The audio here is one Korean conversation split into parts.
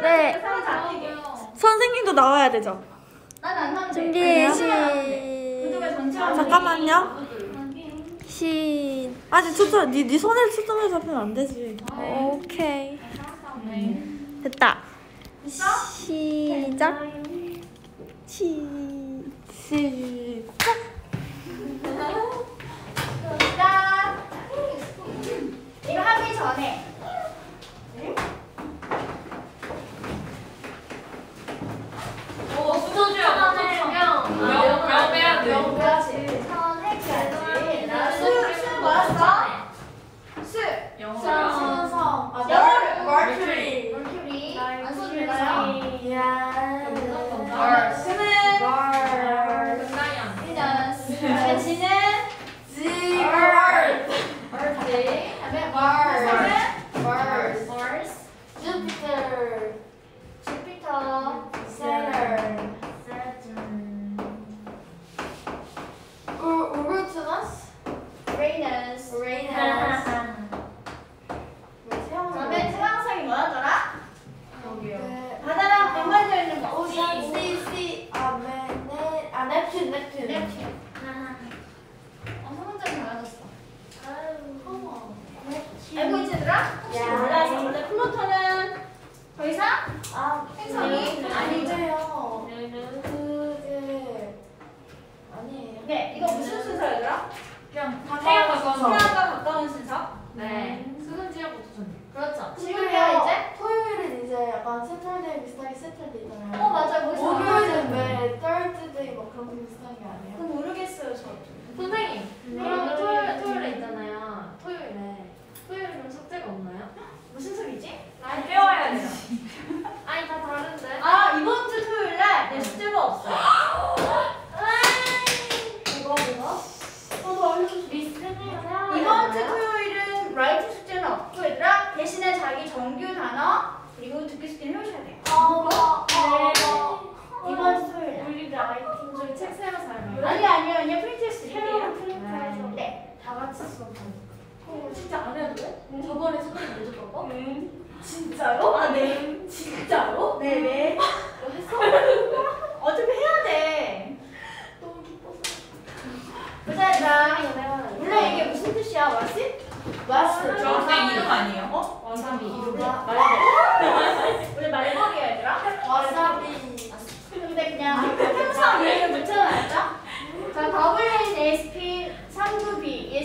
네. 선생님도 나와야 되죠? 준비 시작. 잠깐만요. 시. 아직 초점, 네, 네 손에 초점을 잡히면 안 되지. 오케이. 됐다. 시작. 시. 시작. 이거 하기 전에. plus sign.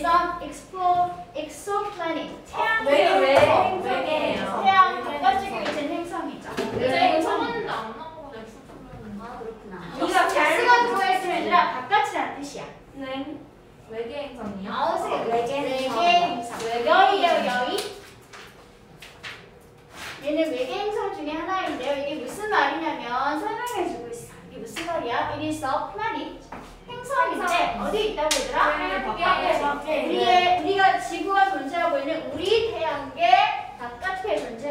exam explore exoplanet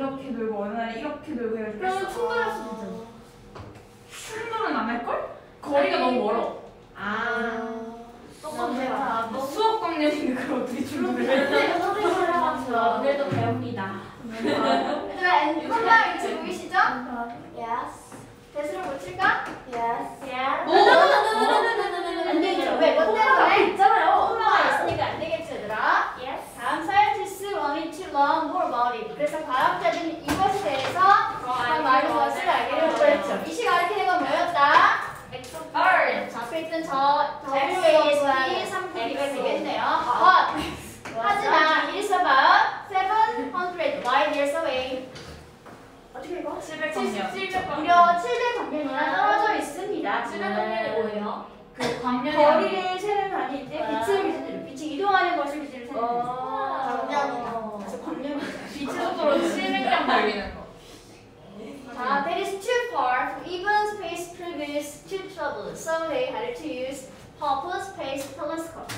이렇게 놀고 어느 날 이렇게 놀고 해가지고 그러면 충돌할 수도 있잖아. 충돌은 안 할걸? 거리가 아니. 너무 멀어. 아. 똑같아. 괜찮아. 수학 광년인데 그걸 어떻게 충돌을 해? 오늘도 배웁니다. 얘들아, 컴퓨터 보이시죠? Yes. 대수를 못 칠까? Yes. Yes. 안 되죠. 어? 왜? 너 때문에 있잖아요. 홈마가 있으니까 안 되겠지, 얘들아. 건 more about 그래서 과학자들은 이것에 대해서 더 많은 것을 알게 되었죠. 했죠. 이 시가 이렇게 된건 뭐였다? Bird. 자, 그랬던 저 WASD 3분의 되겠네요. 하지만 it is about 700 light years away. 7, 8, 9, 10, 무려 700광년이나 떨어져 있습니다. 700광년이 뭐예요? 그 광년 거리를 세는 아니지 빛을 빛이 이동하는 것을 빛을 세는. 빛의 속도로 700년 달리는 거. 자, that is too far for even space probes to travel. So they had to use Hubble Space Telescope.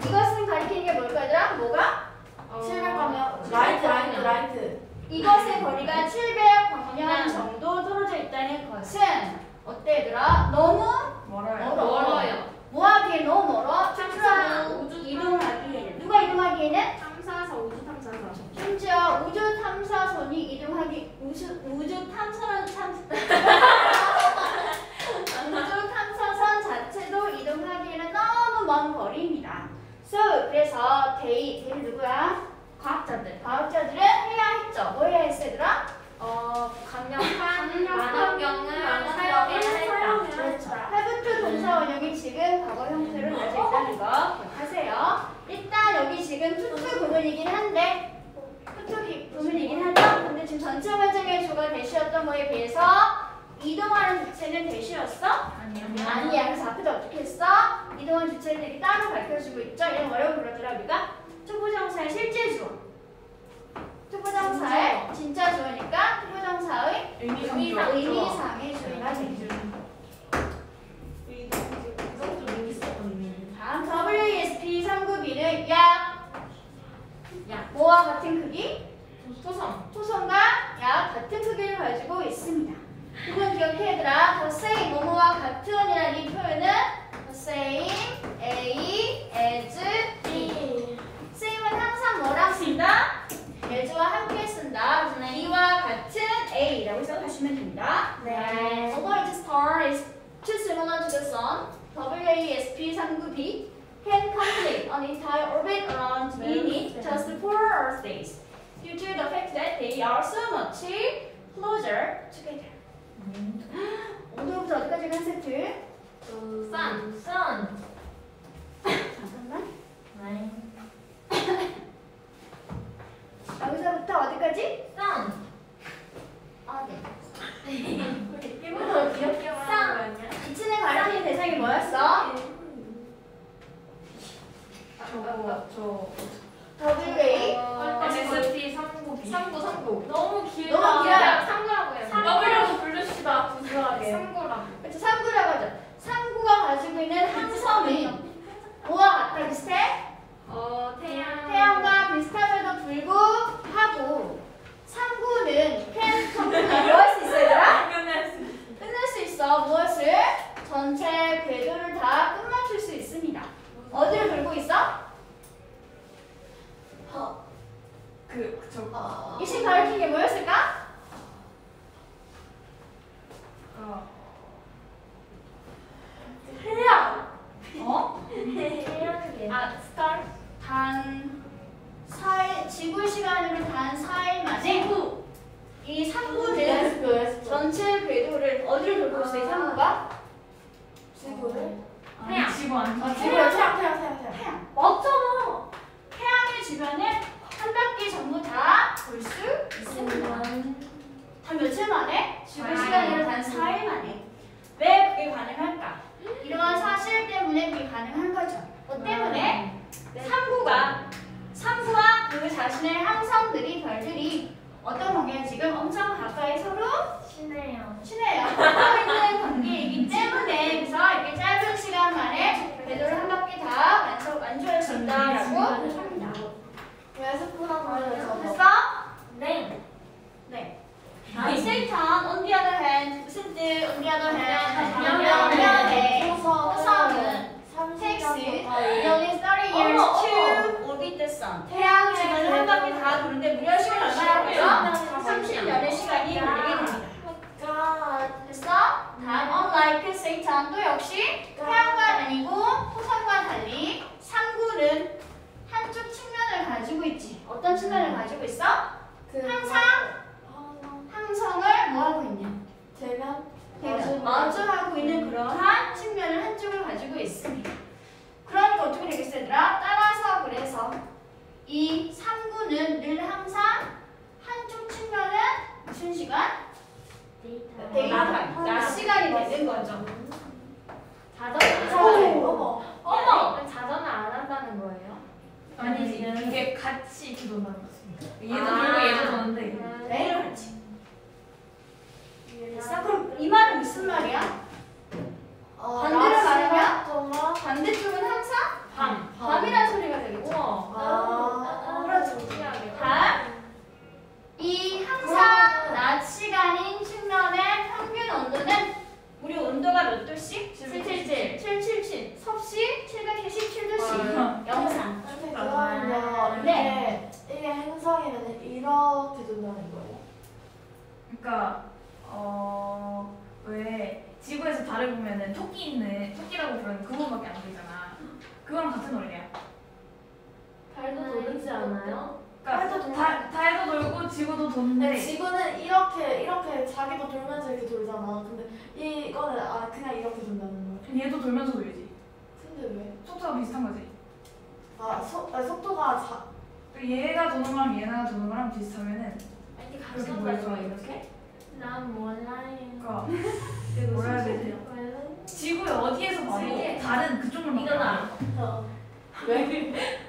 이것은 가리키는 게 뭘까 얘들아? 뭐가? 어, 700 광년. Right, right, right. 이것의 거리가 700 광년 음. 정도 떨어져 있다는 것은 어때 얘들아? 너무 멀어요. 멀어요. 뭐 하기에 너무 멀어? 탐사선 우주 이동하기에는 누가 이동하기에는? 탐사선 우주 심지어 우주 탐사선이 이동하기 우주 우주 탐사선 참 우주 탐사선 자체도 이동하기에는 너무 먼 거리입니다. So 그래서 they they 누구야? 과학자들. 과학자들은 해야 했죠. 뭐 해야 했어 얘들아? 어, 강력한 강력한 망원경을 망원경을 사용해야 했다. 그렇죠. have to 동사 원형이 지금 과거 형태로 나와 있다는 거 기억하세요. 일단 여기 지금 to to 부분이긴 한데 to to 기- 부분이긴 하죠. 근데 지금 전체 문장의 주어가 they였던 거에 비해서 이동하는 주체는 they였어? 아니요. 아니야. 그래서 앞에다 어떻게 했어? 이동하는 주체들이 따로 밝혀주고 있죠. 이런 뭐라고 불렀더라 우리가? to부정사의 실제 주어. to부정사의 진짜 주어니까 to부정사의 의미상 의미상. 의미상의 주어가 되죠. 이것도 좀 있었거든요. 다음 WASP-39b는 약, 약. 뭐와 같은 크기? 토성. 토성과 약 같은 크기를 가지고 있습니다. 이건 기억해 얘들아. the same, 뭐뭐와 같은이라는 이 표현은 the same, A, as, B. same은 항상 뭐랑 쓴다? as와 함께 쓴다. 그래서 이와 같은 A라고 생각하시면 됩니다. 네. Although the star is too similar to the sun, WASP 392b can complete an entire orbit around in it just four Earth days, due to the fact that they are so much closer together. 오늘부터 어디까지 한 세트? 선. 선. 잠깐만. 네. 여기서부터 어디까지? 선. 아, 네. 일부러 귀엽게 말하는 거 아니야? 이친의 가리키는 대상이 뭐였어? 저거 저 WA MSP 392. 삼구 삼구. 너무 길다. 너무 길어요. 삼구라고 해요. W로 부르시다 구수하게. 삼구라고. 그렇죠. 상구라고 하죠. 상구가 가지고 있는 항성은 뭐와 같다 비슷해? 어, 태양. 태양과 비슷함에도 불구하고 상구는 캔 컴플릿 뭐할 수 있어 얘들아? 끝낼 수 있어. 무엇을? 전체 궤도를 다 끝마칠 수 있습니다. 어디를 돌고 있어? 그게 뭐였을까? 어. 어? 태양계. 아, 스타 단 4일, 지구 시간으로 단 4일 만에 이 상구는 전체 궤도를 어디를 돌고 있어 이 상구가? 지구를 태양. 지구 안. 어, 지구야 태양 태양 태양 태양 태양. 맞잖아. 태양의 주변을 한 바퀴 전부 다 볼 수 있습니다. 단 며칠 만에? 아. 시간으로 단 4일 만에. 왜 그게 가능할까? 이러한 사실 때문에 그게 가능한 거죠. 뭐 때문에? 상구가 상구와 그 자신의 항성들이 별들이 어떤 관계야 지금 엄청 가까이 서로. 친해요. 하고 있는 관계이기 때문에 그래서 이렇게 짧은 시간 만에 궤도를 한 바퀴 다 완수, 완주할 수 있다라고 합니다. 왜 스포하는 저거 됐어? 네. 네. 아, 세이탄 on the other hand 무슨 뜻? on the other hand 반면에 호성은 takes nearly 30 years 어머, to orbit the sun. 태양 주변을 한 바퀴 다 도는데 무려 시간 얼마나 걸려? 30년 너랑 비슷하면은 아니 같이 한 거야 이렇게? 난 몰라요 그러니까 뭐라 해야 되지? 지구의 어디에서 봐도 다른 그쪽을 막 이건 알아 왜?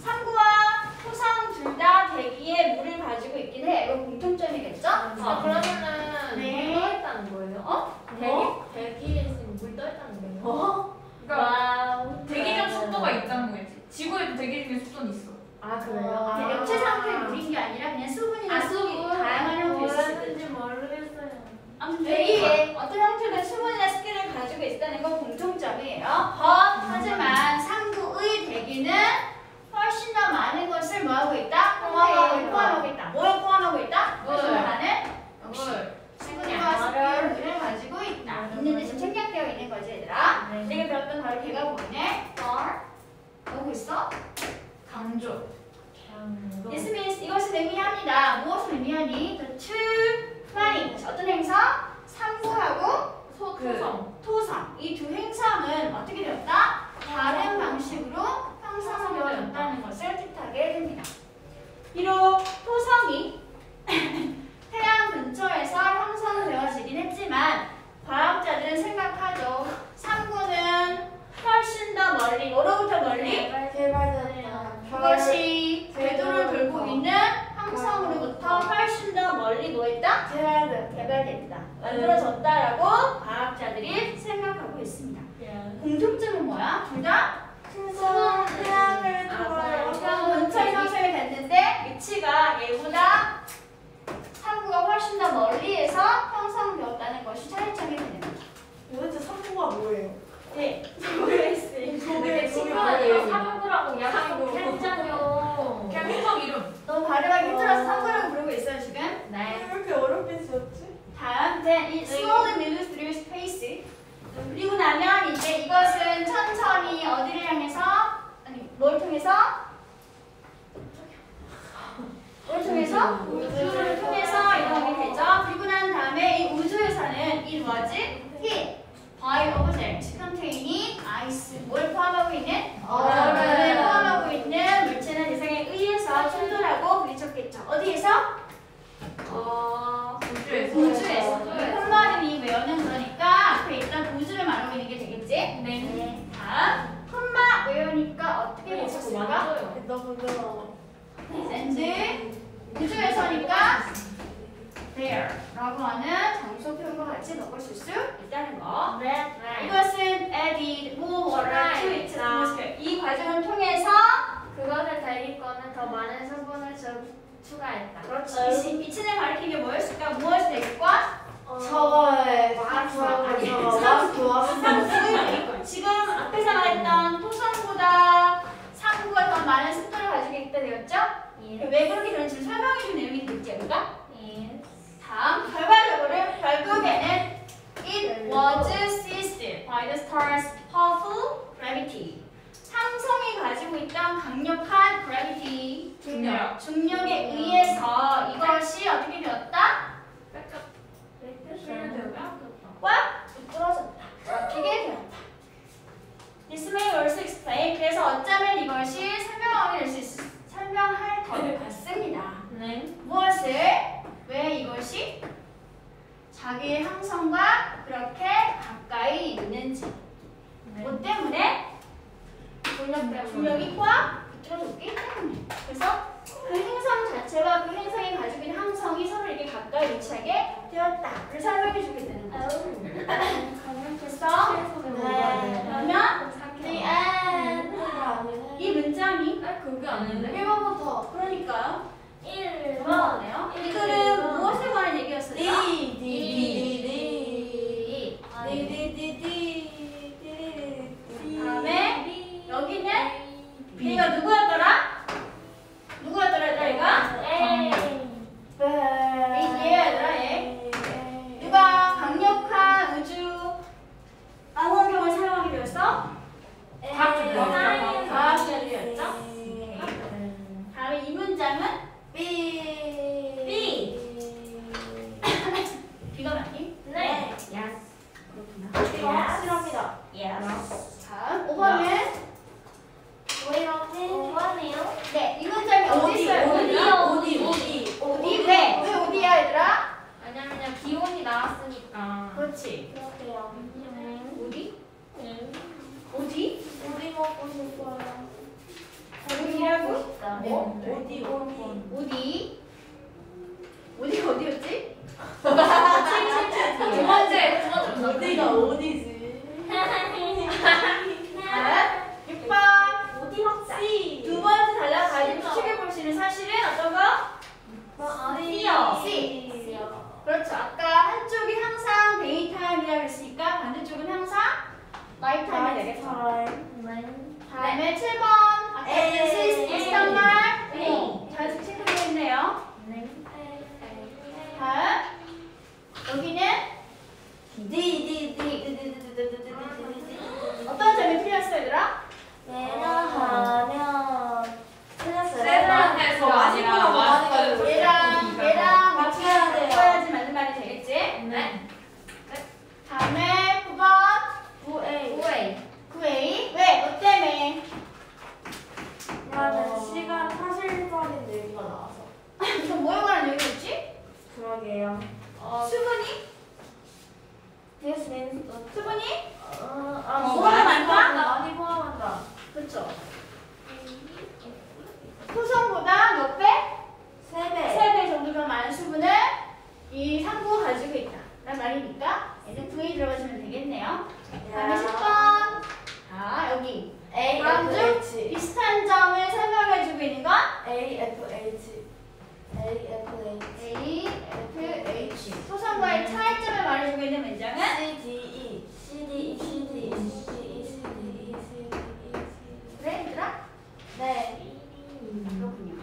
상구와 포상 둘 다 대기에 물을 가지고 있긴 해. 이거 공통점이겠죠? 아, 그러면은 어. 네. 물 떠있다는 거예요? 어? 대기? 어? 대기에 있으면 물 떠있다는 거예요? 어? 그러니까 와우. 대기적 네. 속도가 있다는 거겠지? 지구에도 대기 중에 속도는 있어. 아 그래요? 아, 아, 액체 상태의 물인 게 아니라 그냥 수분이나 아, 수분 다양한 형태의 뭐라는지 모르겠어요. 아무튼 대기에 어떤 형태의 수분이나 습기를 가지고 있다는 건 공통점이에요. 어? 하지만 상구의 대기는 훨씬 더 많은 것을 뭐하고 있다? 포함하고 포함하고 있다. 뭘 포함하고 있다? 그래서 나는 역시 친구들과 가지고 있다. 있는데 지금 생략되어 있는 거지 얘들아. 네. 내가 배웠던 바로 걔가 뭐네? for 보고 있어? 강조. This means 이것은 의미합니다. 무엇을 의미하니? The two planning. 어떤 행사? 상고하고 토성. 토성. 이 두 행성은 걸려. and 그중에서니까 there라고 하는 장소 표현과 같이 넣을 수 있다는 거. Right. 이것은 added, moved, right. to it, transferred. 이 과정을 통해서 그것을 달릴 거는 더 많은 성분을 추가했다. 그렇지. 빛은 Vega 가까이 위치하게 되었다 를 설명해 주게 되는 거죠. 됐어? 네. 그러면 The end. 이 문장이 아 그게 아닌데? 1번부터 그러니까요. 1번. 넘어가네요. 이들은 무엇에 관한 얘기였어요? 다음에 여기는 B가 누구였더라? 누구였더라 얘가? 얘야 얘들아 얘. 누가 강력한 우주 망원경을 사용하게 되었어? 과학자들이었죠? 다음에 이 문장은 B. B가 맞니? 네. 그렇구나. 확실합니다. 다음 5번은 오번이요? 네, 이 문장이 어디 있어요? 어디, 어디? 어디? 왜? 왜 어디야 얘들아? 왜냐면요 기온이 나왔으니까. 그렇지. 그렇게요. 어디? 어디? 우리 먹고 싶어요. 어디라고? 네. 어디? 어디? 어디가 어디였지? 두 번째, 두 번째 어디가 어디지? 다음 6번 어디 먹자? 두 번째 볼수 있는 사실은 어떤 거? C요. C. 그렇죠. 아까 한쪽이 항상 daytime이라고 했으니까 반대쪽은 항상 nighttime이 되겠죠. 다음에 7번 아까. 그 비슷한 말 체크되어 있네요. 다음 여기는 어떤 점이 틀렸어요 얘들아? 세번에서 마지막으로 마지막으로 얘랑 얘랑 맞춰야 돼요. 맞춰야지 맞는 말이 되겠지? 네. 다음에 9번 우웨이. 9A 왜? 뭐 때문에? 시간 사실적인 얘기가 나와서 이거 뭐에 관한 얘기였지? 그러게요. 수분이? Means 수분이? 아, 뭐가 많다? 많이 포함한다. 그렇죠. 토성보다 몇 배? 세 배. 3배 정도가 많은 수분을 이 상부가 가지고 있다. 라는 말이니까 얘는 V에 들어가시면 되겠네요. 다음에 10번. 자, 여기. A 중 H 비슷한 점을 설명해주고 있는 건 A F H A F H A, F, H. 토성과의 차이점을 말해주고 있는 문장은 C D E C D E C D E C D E C D E C D E C 그래, 얘들아? 네. 그렇군요.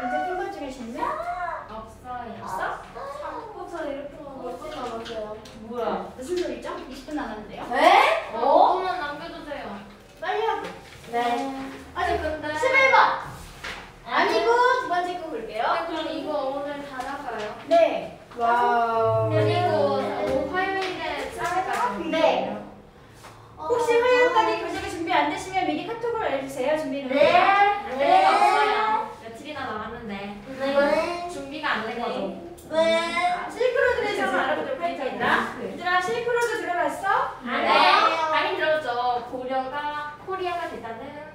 문제 풀것 중에 질문? 없어요. 없어? 참고서 이렇게 멋진 않았어요. 뭐야? 무슨 소리죠? 20분 남았는데요. 네? 어? 오면 남겨주세요. 빨리 하고. 네. 아직 근데 11번. 아니고 두 번째 거 볼게요. 아, 그럼 이거 오늘 다 나가요? 네. Wow. 그리고 오, 화요일에 싸울까요? 네. 혹시 화요일까지 교재가 준비 안 되시면 미리 카톡으로 알려주세요. 준비 는 네. 없어요. 며칠이나 남았는데 준비가 안 된 거죠? 네. 실크로드에서 한번 알아보도록 할게요. 얘들아. 얘들아 실크로드 들어봤어? 네. 많이 들었죠. 고려가 코리아가 됐다는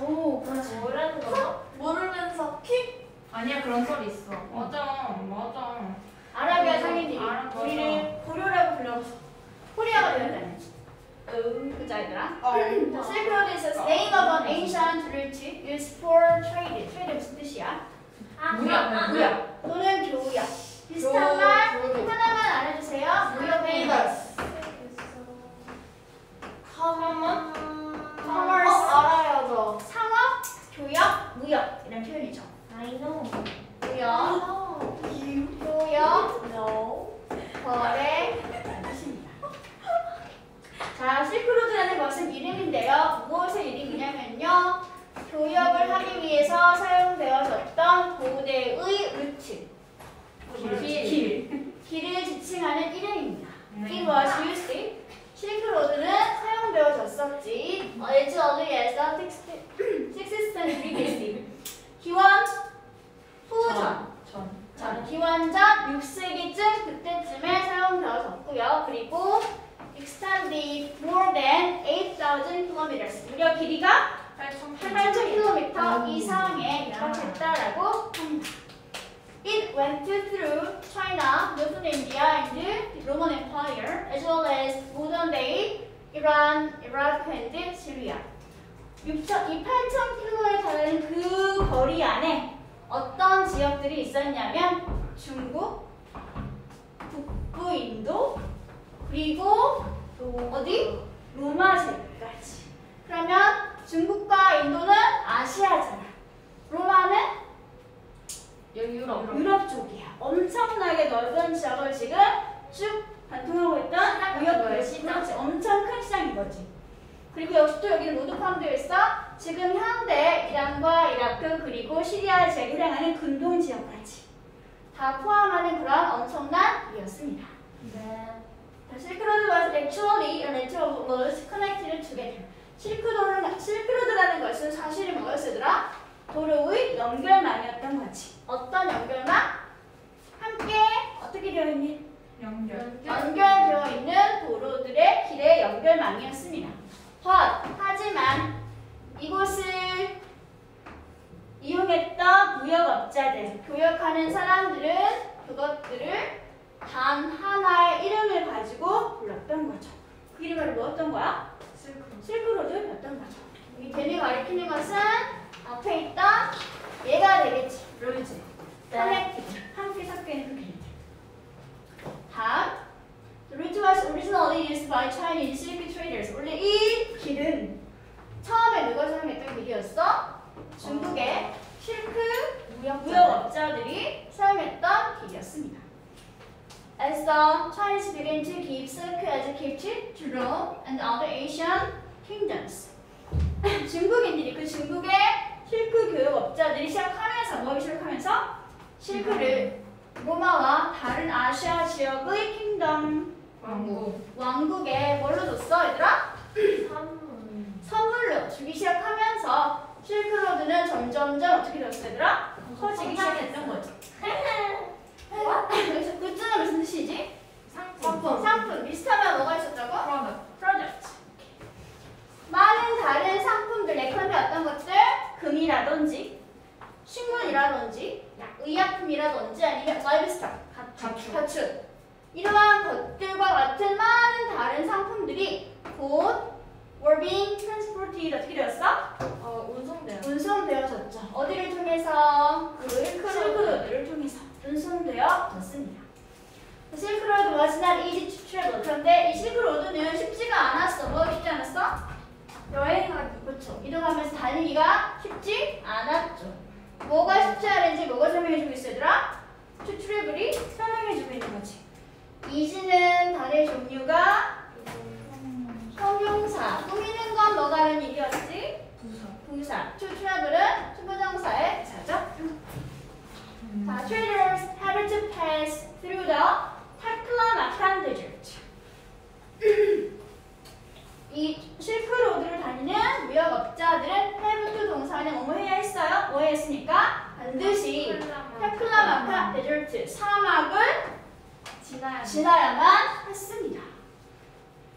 오, 그렇지. 뭐라는 거죠? 모르면서 킥. 아니야 그런 썰이 있어. 맞아, 맞아. 아라비아 상인들이 알아, 맞아. 우리를 고려라고 불러서 코리아가 되었다는 음, 그자 얘들아. Silk Road is a name of an ancient route used for trade. trade 무슨 뜻이야? 아, 무역, 아, 무역. 또는 교역. 비슷한 말 하나만 알아주세요. 무역의 commerce. Commerce. 어, 알아요 저. 상업, 교역, 무역 이런 표현이죠. I know. 무역, 교역, No. 거래. 자, 실크로드라는 것은 이름인데요. 무엇의 이름이냐면요. 교역을 하기 위해서 사용되어졌던 고대의 루트. 길. 길을 지칭하는 이름입니다. 네. It was used. 실크로드는 사용되어졌었지. As early as the 6th 후전. 전. 자, 기원전 6세기쯤 그때쯤에 사용되어졌고요. 그리고 extended more than 8,000 kilometers. 무려 길이가 8,000km 이상에 이렇겠다라고 합니다. It went through China, Northern India, and the Roman Empire, as well as modern day Iran, Iraq, and Syria. 6천, 이 8,000km에 달하는 그 거리 안에 어떤 지역들이 있었냐면 중국, 북부 인도, 그리고 또 어디? 로마 제국까지. 그러면 중국과 인도는 아시아잖아. 로마는 유럽. 유럽 쪽이야. 엄청나게 넓은 지역을 지금 쭉 관통하고 있던 무역거래 시장지 엄청 큰 시장인 거지. 그리고 역시 또 여기는 모두 포함되어 있어. 지금 현대 이란과 이라크 그리고 시리아 지역에 해당하는 근동 지역까지 다 포함하는 그런 엄청난 일이었습니다. 네. Road was actually a network of roads connected together. 실크로드는, 실크로드라는 것은 사실이 뭐였으더라? 도로의 연결망이었던 거지. 어떤 연결망? 함께 어떻게 되어 있니? 연결. 연결되어 있는 도로들의 길의 연결망이었습니다. But, 하지만 이곳을 이용했던 무역업자들, 교역하는 사람들은 그것들을 단 하나의 이름을 가지고 불렀던 거죠. 그 이름을 뭐였던 거야? 실크로드 였던 거죠. 이 them이 가리키는 것은 앞에 있던 얘가 되겠지. Roads. Connected. 함께 섞여 있는 그 길들. 다음. The route was originally used by Chinese silk traders. 원래 이 길은 처음에 누가 사용했던 길이었어? 중국의 실크 무역업자들이 사용했던 길이었습니다. As the Chinese began to give silk as a gift to Rome and other Asian kingdoms. 중국인들이 그 중국의 실크 교역업자들이 시작하면서 뭐기 시작하면서 실크를 로마와 다른 아시아 지역의 킹덤 왕국. 왕국에 뭘로 줬어 얘들아? 산. 선물로 주기 시작하면서 실크로드는 점점점 어떻게 되었어 얘들아? 커지기 시작했던 거지. 여기서 goods는 무슨 뜻이지? 상품. 상품 비슷하면 뭐가 있었다고? Product. Product. 많은 다른 상품들 예컨대 어떤 것들 금이라든지 식물이라든지 의약품이라든지 아니면 livestock 가축. 가축 이러한 것들과 같은 많은 다른 상품들이 곧 were being transported 어떻게 되었어? 어, 운송돼요. 운송되어졌죠. 어디를 통해서? 그 실크로드를 통해서 운송되어졌습니다. 실크로드 was not easy to travel. 그런데 이 실크로드는 쉽지가 않았어. 뭐가 쉽지 않았어? 여행하기. 그렇죠. 이동하면서 다니기가 쉽지 않았죠. 뭐가 쉽지 않은지 뭐가 설명해주고 있어 얘들아? travel이 설명해주고 있는 거지. easy는 단어의 종류가 형용사. 꾸미는 건 뭐가 하는 일이었지? to travel은 to부정사의 자죠. 자, traders had to pass through the Taklamakan Desert. 이 실크로드를 다니는 무역업자들은 have to 동사는 뭐뭐 해야 했어요? 뭐 해야 했으니까? 반드시 타클라마카 데저트 사막을 지나야 돼. 지나야만 했습니다.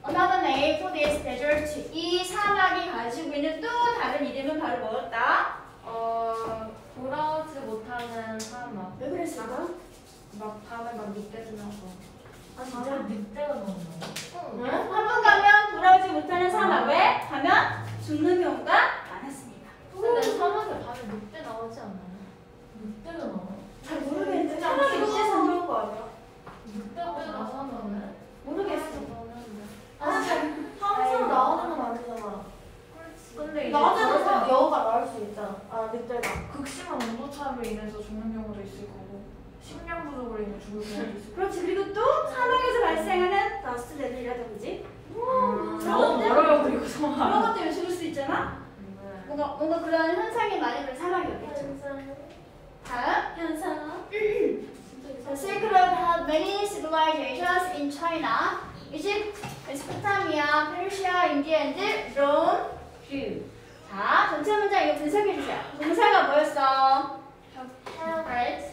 Another name for this desert. 이 사막이 가지고 있는 또 다른 이름은 바로 뭐였다? 어, 돌아오지 못하는 사막. 왜 그랬을까? 막 밤에 막 늑대 지나고. 아 진짜? 늑대가 나온다. 응? 한번 가면 돌아오지 못하는 사막 왜? 가면 죽는 경우가 많았습니다. 근데 사막에 밤에 늑대 나오지 않나요? 늑대가 나와? 잘 모르겠는데 사막이 어째서 그런 거 아니야? 늑대가 왜 나서는? 모르겠어. 아, 항상 나오는 건 아니잖아. 근데 이제 낮에는 그러면 여우가 나올 수 있잖아. 아, 늑대가. 극심한 온도 차로 인해서 죽는 경우도 있을 거고 식량 부족으로 인해 죽을 경우도 있을 그리고 또 사막에서 발생하는 더스트 레벨이라든지 그런 너무? 멀어요 그리고 그런 성화 것 때문에 죽을 수 있잖아. 네. 뭔가 뭔가 그런 현상이 많이 그런 사막이었겠죠. 다음 현상. The Road had many civilizations in China, Egypt, Mesopotamia, Persia, India, and Rome, Jew. 자, 전체 문장 이거 분석해 주세요. 동사가 뭐였어? Right.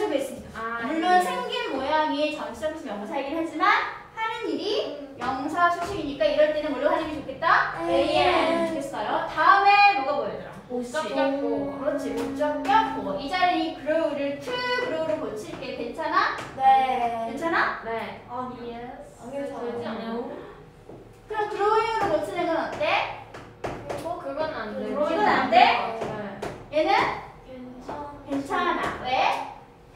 전치사부터 명사이긴 하지만 하는 일이 명사 수식이니까 이럴 때는 뭘로 하는 게 좋겠다? AN. 좋겠어요. 다음에 뭐가 보여더라? 목적격고. 그렇지 목적격 보고 이 자리 grow를 to grow로 고칠게 괜찮아? 네. 괜찮아? 네. 아니 되지 아니요. 않아요? 그럼 growing으로 고치는 건 어때? 어, 그건 안 돼. 이건 안 돼? 네. 얘는 괜찮아. 괜찮아. 왜?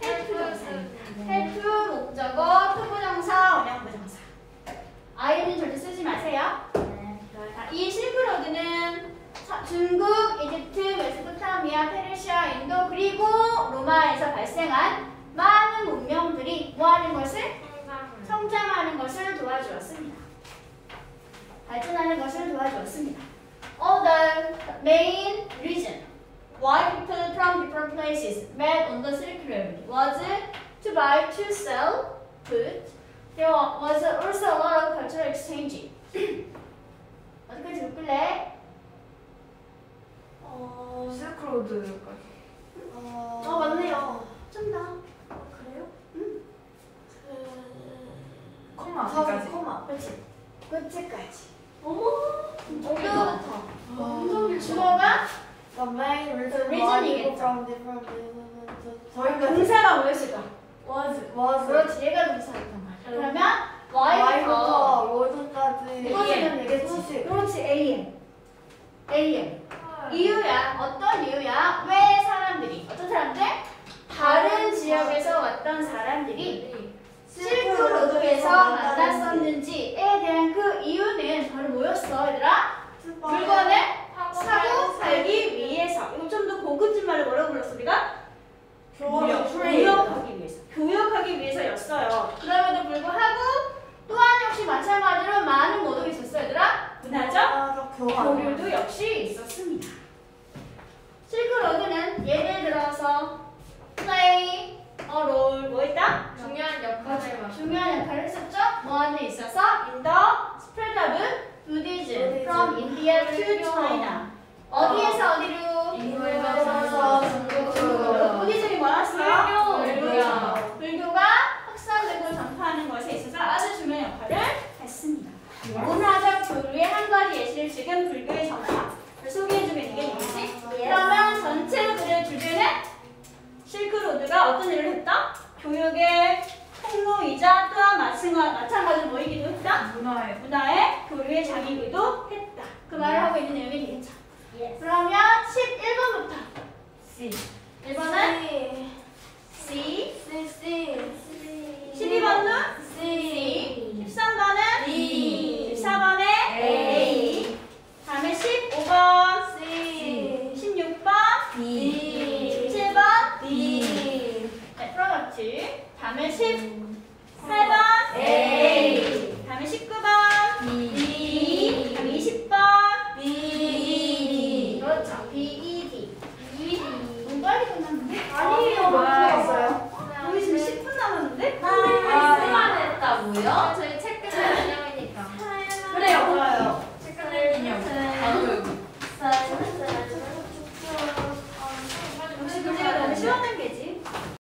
Help 목적어 to부정사 원형부정사 아이는 절대 쓰지 마세요. 자, 이 실크로드는 서- 중국, 이집트, 메소포타미아, 페르시아, 인도 그리고 로마에서 발생한 많은 문명들이 뭐하는 것을 성장하는 것을 도와주었습니다. 발전하는 것을 도와주었습니다. All the main reason why places met on the Silk Road was to buy, to sell goods. There was also a lot of cultural exchange. 어디까지 묶을래? 어. 실크로드까지. 어. 어 맞네요. 좀 더. 어, 그래요? 응. 그. 콤마 까지. 콤마. 그렇지. 끝까지. 어머. 여기부터. 어. 주어가 The main reason why people from different places. 저희까지. 동사가 뭐였을까? was was. 그렇지. 얘가 동사였단 말이야. 그러면 Y부터 Y부터 로드까지. 소식은 되겠지. 소식. 그렇지. AM. AM. 이유야. 어떤 이유야? 왜 사람들이 어떤 사람들? 다른 지역에서 왔던 사람들이 실크 로드에서 만났었는지에 대한 그 이유는 바로 뭐였어, 얘들아? 물건을 사고 팔기 위해서. 이거 좀 더 고급진 말로 뭐라고 불렀어, 우리가? 교역. 교역하기 위해서. 교역하기 위해서였어요. 그럼에도 불구하고 또한 역시 마찬가지로 많은 모독이 있었어요, 얘들아? 문화적 아, 교환. 교류도 역시 있었습니다. 실크로드는 예를 들어서 play a role 뭐 있다? 중요한 역할을 맡 중요한 역할을 했었죠? 뭐 안에 있어서 in the spread of Buddhism from India to China 어디에서 어디로? 인도에서 중국으로 부디즘이 뭐였어? 불교. 불교가 확산되고 전파하는 것에 있어서 아주 중요한 역할을 했습니다. 문화적 교류의 한 가지 예시를 지금 불교의 전파를 소개해주고 있는 게 뭐지? 그러면 전체로 들을 주제는 실크로드가 어떤 일을 했다? 교육의 통로이자 또한 마찬가- 마찬가지로 뭐이기도 했다? 문화에. 문화의 교류의 장이기도 했다. 그 말을 하고 있는 내용이 되겠죠. 그러면 11번부터 C. 1번은 C, C C 12번은 C